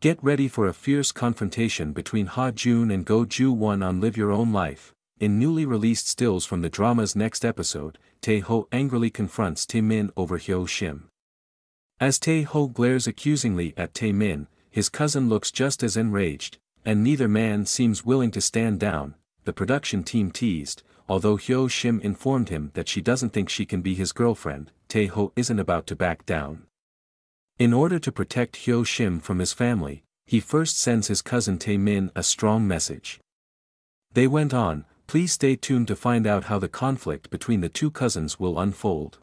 Get ready for a fierce confrontation between Ha Jun and Go Joo Won on Live Your Own Life. In newly released stills from the drama's next episode, Tae Ho angrily confronts Tae Min over Hyo Shim. As Tae Ho glares accusingly at Tae Min, his cousin looks just as enraged, and neither man seems willing to stand down, the production team teased, although Hyo Shim informed him that she doesn't think she can be his girlfriend, Tae Ho isn't about to back down. In order to protect Hyo Shim from his family, he first sends his cousin Tae Min a strong message. They went on, please stay tuned to find out how the conflict between the two cousins will unfold.